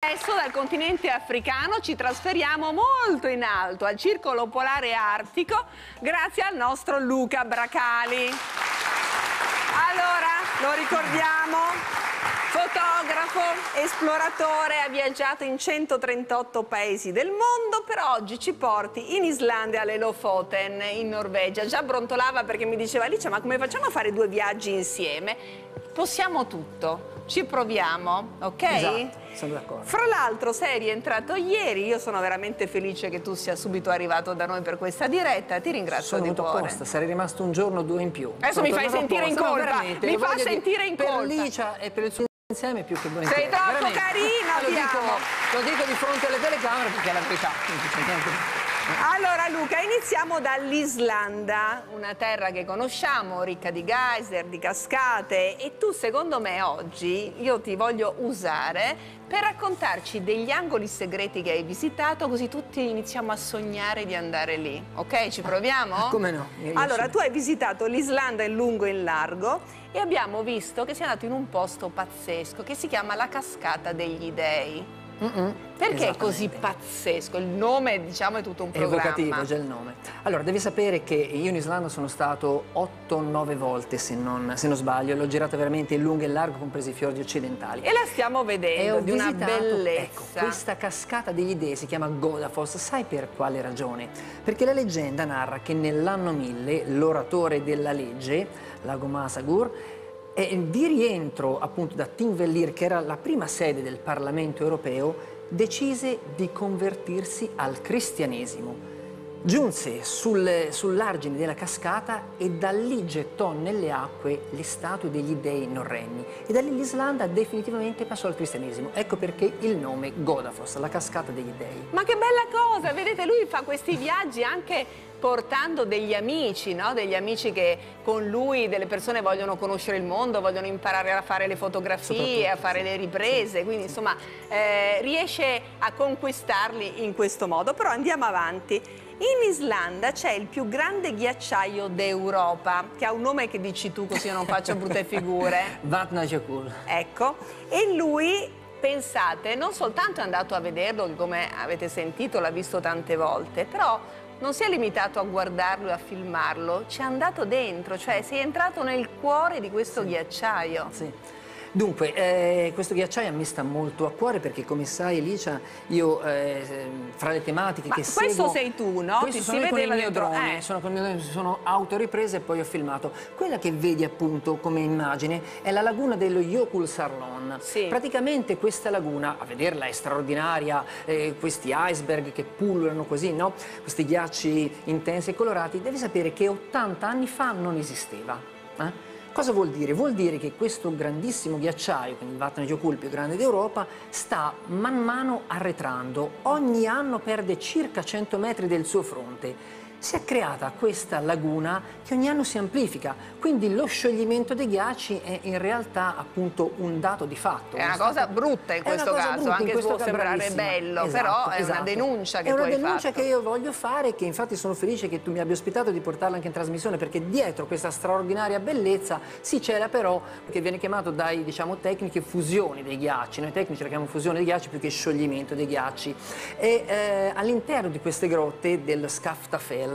Adesso dal continente africano ci trasferiamo molto in alto, al circolo polare artico, grazie al nostro Luca Bracali. Allora, lo ricordiamo, fotografo, esploratore, ha viaggiato in 138 paesi del mondo, per oggi ci porti in Islanda alle Lofoten, in Norvegia. Già brontolava perché mi diceva Alice, ma come facciamo a fare due viaggi insieme? Possiamo tutto ci proviamo, ok? Esatto, sono d'accordo. Fra l'altro sei rientrato ieri, io sono veramente felice che tu sia subito arrivato da noi per questa diretta, ti ringrazio sono di cuore. Apposta, sarei rimasto un giorno o due in più. Adesso sono mi fai sentire in colpa, mi fa sentire in colpa. Per Licia e per il suo insieme più che volentieri. Sei troppo veramente. carina, lo dico, lo dico di fronte alle telecamere perché è la verità. Allora Luca, iniziamo dall'Islanda, una terra che conosciamo, ricca di geyser, di cascate e tu secondo me oggi io ti voglio usare per raccontarci degli angoli segreti che hai visitato così tutti iniziamo a sognare di andare lì. Ok, ci proviamo? Come no? Allora, tu hai visitato l'Islanda in lungo e in largo e abbiamo visto che sei andato in un posto pazzesco che si chiama la Cascata degli Dei. Mm -mm, Perché è così pazzesco? Il nome, diciamo, è tutto un programma. Evocativo, già il nome. Allora, devi sapere che io in Islanda sono stato 8-9 volte, se non, se non sbaglio, l'ho girata veramente in lungo e in largo, compresi i fiordi occidentali. E la stiamo vedendo, di visitato, una bellezza. Ecco, questa cascata degli dei si chiama Godafoss, sai per quale ragione? Perché la leggenda narra che nell'anno 1000 l'oratore della legge, Lagomasagur, e di rientro appunto da Tinvellir, che era la prima sede del Parlamento europeo, decise di convertirsi al cristianesimo. Giunse sul, sull'argine della cascata e da lì gettò nelle acque le statue degli dei norrenni e da lì l'Islanda definitivamente passò al cristianesimo. Ecco perché il nome Godafoss, la cascata degli dei. Ma che bella cosa! Vedete, lui fa questi viaggi anche portando degli amici, no? degli amici che con lui, delle persone vogliono conoscere il mondo, vogliono imparare a fare le fotografie, a fare sì. le riprese, quindi sì. insomma eh, riesce a conquistarli in questo modo. Però andiamo avanti. In Islanda c'è il più grande ghiacciaio d'Europa, che ha un nome che dici tu così io non faccio brutte figure. Vatnajökull. Ecco, e lui pensate, non soltanto è andato a vederlo, che come avete sentito l'ha visto tante volte, però non si è limitato a guardarlo e a filmarlo, ci è andato dentro, cioè si è entrato nel cuore di questo sì. ghiacciaio. Sì. Dunque, eh, questo ghiacciaio a me sta molto a cuore perché come sai Elicia, io eh, fra le tematiche Ma che questo seguo... sei tu, no? Questo Ti sono si con il mio drone, eh. sono con il mio drone, sono autoriprese e poi ho filmato. Quella che vedi appunto come immagine è la laguna dello Yokul Sarlon. Sì. Praticamente questa laguna, a vederla è straordinaria, eh, questi iceberg che pullulano così, no? Questi ghiacci intensi e colorati, devi sapere che 80 anni fa non esisteva. Eh? Cosa vuol dire? Vuol dire che questo grandissimo ghiacciaio, quindi il Vatnajökull più grande d'Europa, sta man mano arretrando. Ogni anno perde circa 100 metri del suo fronte si è creata questa laguna che ogni anno si amplifica, quindi lo scioglimento dei ghiacci è in realtà appunto un dato di fatto. È una cosa brutta in questo caso, anche se può sembrare bello, esatto, però è esatto. una denuncia che è fatto. È una denuncia che io voglio fare che infatti sono felice che tu mi abbia ospitato di portarla anche in trasmissione perché dietro questa straordinaria bellezza si c'era però, che viene chiamato dai diciamo, tecniche fusione dei ghiacci, noi tecnici la chiamiamo fusione dei ghiacci più che scioglimento dei ghiacci e eh, all'interno di queste grotte del Skaftafell,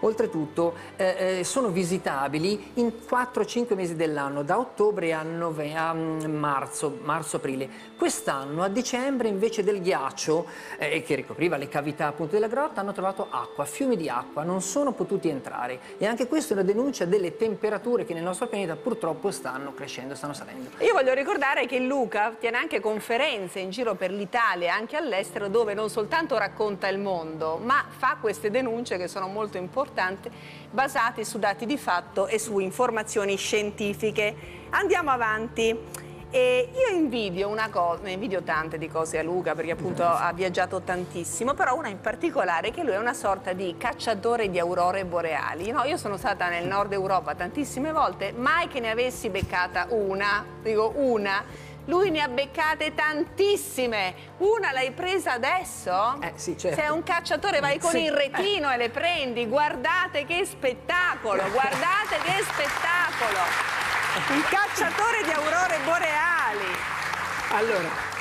oltre oltretutto eh, eh, sono visitabili in 4-5 mesi dell'anno, da ottobre a, nove, a mm, marzo, marzo-aprile. Quest'anno a dicembre invece del ghiaccio eh, che ricopriva le cavità appunto della grotta hanno trovato acqua, fiumi di acqua, non sono potuti entrare e anche questa è una denuncia delle temperature che nel nostro pianeta purtroppo stanno crescendo, stanno salendo. Io voglio ricordare che Luca tiene anche conferenze in giro per l'Italia, anche all'estero, dove non soltanto racconta il mondo, ma fa queste denunce che sono molto importanti basate su dati di fatto e su informazioni scientifiche. Andiamo avanti. E io invidio una cosa, ne invidio tante di cose a Luca perché appunto ha viaggiato tantissimo, però una in particolare che lui è una sorta di cacciatore di aurore boreali. No, io sono stata nel nord Europa tantissime volte, mai che ne avessi beccata una, dico una, lui ne ha beccate tantissime. Una l'hai presa adesso? Eh sì, certo. Sei un cacciatore, vai con sì. il retino eh. e le prendi. Guardate che spettacolo, guardate che spettacolo. Un cacciatore di aurore boreali. Allora,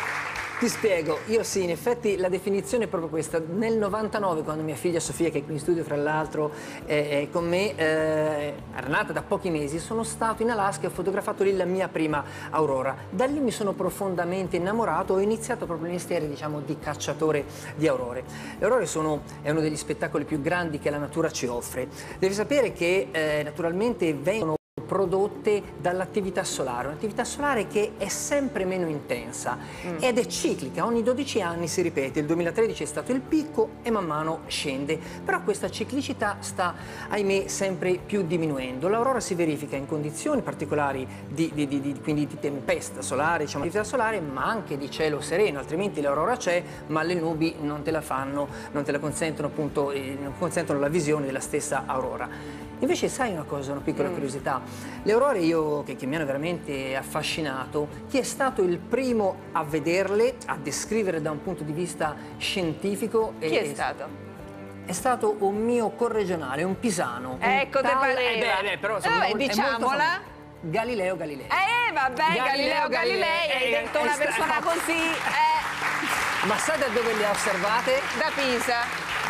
Ti spiego, io sì, in effetti la definizione è proprio questa. Nel 99, quando mia figlia Sofia, che è qui in studio fra l'altro è, con me, eh, era nata da pochi mesi, sono stato in Alaska e ho fotografato lì la mia prima aurora. Da lì mi sono profondamente innamorato, ho iniziato proprio il mestiere diciamo, di cacciatore di aurore. Le aurore sono, è uno degli spettacoli più grandi che la natura ci offre. Devi sapere che eh, naturalmente vengono prodotte dall'attività solare, un'attività solare che è sempre meno intensa mm. ed è ciclica, ogni 12 anni si ripete, il 2013 è stato il picco e man mano scende, però questa ciclicità sta ahimè sempre più diminuendo. L'aurora si verifica in condizioni particolari di, di, di, quindi di tempesta solare, diciamo attività solare, ma anche di cielo sereno, altrimenti l'aurora c'è, ma le nubi non te la fanno, non te la consentono appunto, eh, non consentono la visione della stessa aurora. Invece sai una cosa, una piccola mm. curiosità, le aurore io, che, che, mi hanno veramente affascinato, chi è stato il primo a vederle, a descrivere da un punto di vista scientifico? Chi è, è stato? È stato un mio corregionale, un pisano. Ecco, te pareva. Eh, beh, però, insomma, eh, diciamola. Galileo Galilei. Eh, vabbè, Galileo, Galileo Galilei, hai detto una persona così. Eh. Ma sai da dove le ha osservate? Da Pisa.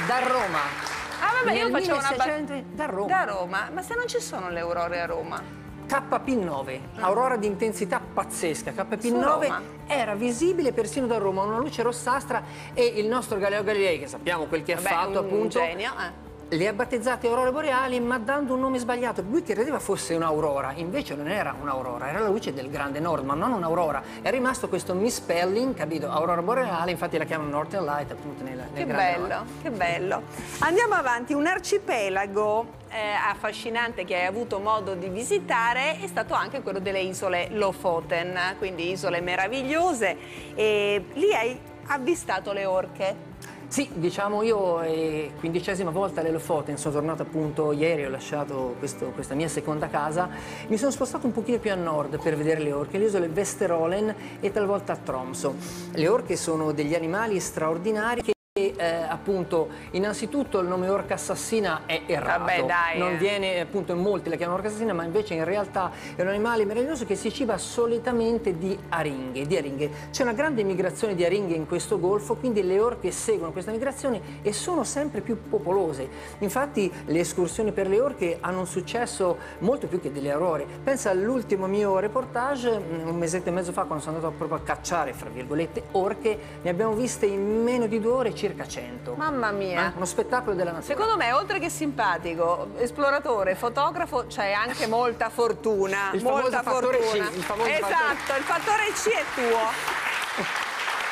Da Roma. Ah vabbè, io facevo 1600... una... Da Roma. Da Roma. Ma se non ci sono le aurore a Roma? KP9, aurora di intensità pazzesca. KP9 era visibile persino da Roma, una luce rossastra e il nostro Galileo Galilei, che sappiamo quel che ha fatto un appunto. genio, eh le ha battezzate aurore boreali ma dando un nome sbagliato. Lui credeva fosse un'aurora, invece non era un'aurora, era la luce del grande nord, ma non un'aurora. È rimasto questo misspelling, capito? Aurora boreale, infatti la chiamano Northern Light appunto nel, nel che bello, nord. Che bello, Andiamo avanti, un arcipelago eh, affascinante che hai avuto modo di visitare è stato anche quello delle isole Lofoten, quindi isole meravigliose e lì hai avvistato le orche. Sì, diciamo io è quindicesima volta all'Elofoten, sono tornato appunto ieri, ho lasciato questo, questa mia seconda casa, mi sono spostato un pochino più a nord per vedere le orche, le isole Vesterolen e talvolta a Tromso. Le orche sono degli animali straordinari che eh, appunto innanzitutto il nome orca assassina è errato. Vabbè, dai, non eh. viene appunto in molti la chiamano orca assassina ma invece in realtà è un animale meraviglioso che si ciba solitamente di aringhe, c'è una grande migrazione di aringhe in questo golfo quindi le orche seguono questa migrazione e sono sempre più popolose. Infatti le escursioni per le orche hanno un successo molto più che delle aurore pensa all'ultimo mio reportage mm, un mesetto e mezzo fa quando sono andato proprio a cacciare fra virgolette orche ne abbiamo viste in meno di due ore circa 100. Mamma mia. Eh? Uno spettacolo della natura. Secondo me, oltre che simpatico, esploratore, fotografo, c'è anche molta fortuna. Il molta fortuna. C, il famoso esatto, fattore... il fattore C è tuo.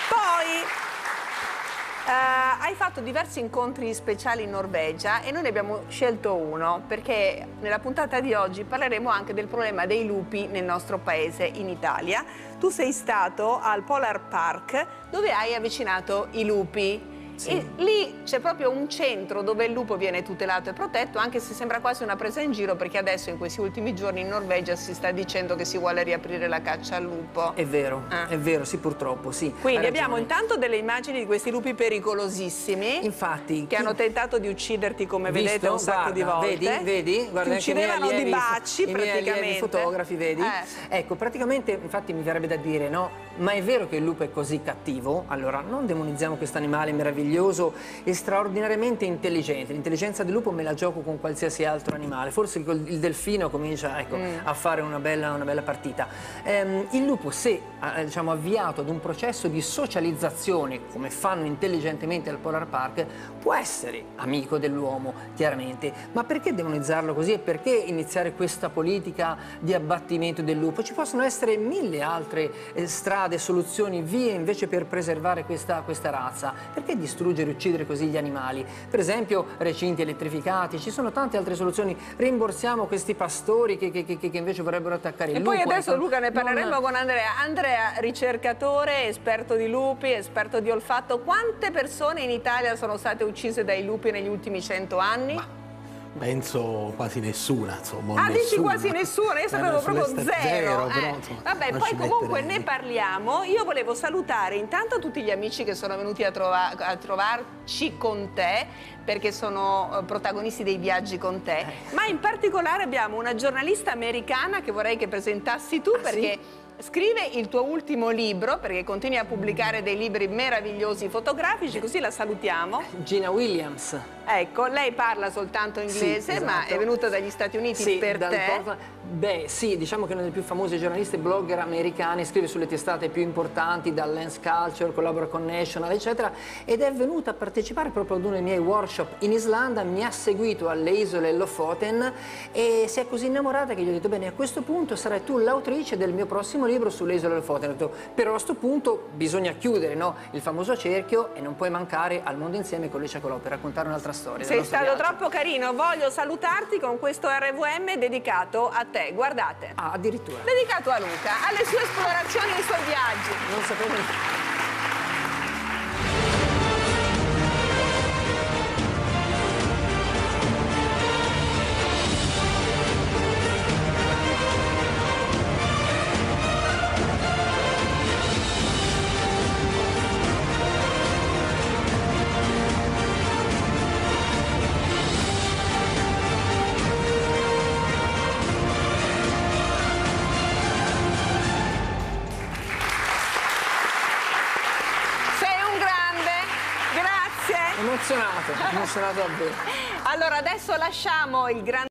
Poi Uh, hai fatto diversi incontri speciali in Norvegia e noi ne abbiamo scelto uno perché nella puntata di oggi parleremo anche del problema dei lupi nel nostro paese, in Italia. Tu sei stato al Polar Park dove hai avvicinato i lupi. Sì. E lì c'è proprio un centro dove il lupo viene tutelato e protetto, anche se sembra quasi una presa in giro, perché adesso in questi ultimi giorni in Norvegia si sta dicendo che si vuole riaprire la caccia al lupo. È vero, ah. è vero, sì purtroppo, sì. Quindi abbiamo intanto delle immagini di questi lupi pericolosissimi. Infatti. Che chi... hanno tentato di ucciderti, come Visto? vedete, un sacco Guarda, di volte. Vedi, vedi? Guarda, Ti uccidevano di baci, i praticamente. I fotografi, vedi? Eh. Ecco, praticamente, infatti mi verrebbe da dire, no? Ma è vero che il lupo è così cattivo? Allora, non demonizziamo questo animale meraviglioso e straordinariamente intelligente. L'intelligenza del lupo me la gioco con qualsiasi altro animale. Forse il delfino comincia ecco, mm. a fare una bella, una bella partita. Ehm, il lupo, se diciamo, avviato ad un processo di socializzazione, come fanno intelligentemente al Polar Park, può essere amico dell'uomo, chiaramente. Ma perché demonizzarlo così e perché iniziare questa politica di abbattimento del lupo? Ci possono essere mille altre eh, strade, soluzioni, vie invece per preservare questa, questa razza. Perché distruggere e uccidere così gli animali? Per esempio recinti elettrificati, ci sono tante altre soluzioni. Rimborsiamo questi pastori che, che, che, che invece vorrebbero attaccare il e lupo. E poi adesso ecco, Luca ne parleremo non... con Andrea. Andrea, ricercatore, esperto di lupi, esperto di olfatto. Quante persone in Italia sono state uccise dai lupi negli ultimi cento anni? Ma penso quasi nessuna, insomma. Ah, nessuna. dici quasi nessuna? Io sapevo eh, proprio zero. zero eh. però, insomma, Vabbè, poi comunque ne parliamo. Io volevo salutare intanto tutti gli amici che sono venuti a, trova a trovarci con te, perché sono eh, protagonisti dei viaggi con te, eh. ma in particolare abbiamo una giornalista americana che vorrei che presentassi tu, ah, perché... Sì? Scrive il tuo ultimo libro, perché continui a pubblicare dei libri meravigliosi fotografici, così la salutiamo. Gina Williams. Ecco, lei parla soltanto inglese, Sì, ma esatto. è venuta dagli Stati Uniti Sì, per te. Portland- Beh, sì, diciamo che è una delle più famose giornaliste e blogger americane, scrive sulle testate più importanti, da Lens Culture, collabora con National, eccetera, ed è venuta a partecipare proprio ad uno dei miei workshop in Islanda, mi ha seguito alle isole Lofoten e si è così innamorata che gli ho detto, bene, a questo punto sarai tu l'autrice del mio prossimo libro sulle isole Lofoten. Ho detto, però a questo punto bisogna chiudere no? il famoso cerchio e non puoi mancare al mondo insieme con Licia Colò per raccontare un'altra storia. del Sei stato viaggio. troppo carino, voglio salutarti con questo RVM dedicato a te, guardate. Ah, addirittura. Dedicato a Luca, alle sue esplorazioni e ai suoi viaggi. Non sapevo... emozionato davvero. Allora adesso lasciamo il grande